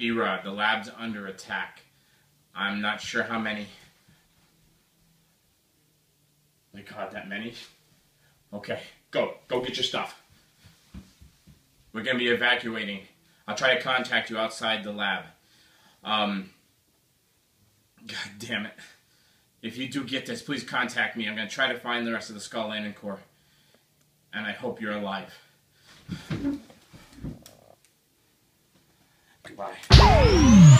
ERod, the lab's under attack. I'm not sure how many. My god, that many? Okay, go. Go get your stuff. We're gonna be evacuating. I'll try to contact you outside the lab. Um, god damn it. If you do get this, please contact me. I'm gonna try to find the rest of the Skull Landing Corps. And I hope you're alive. Vai.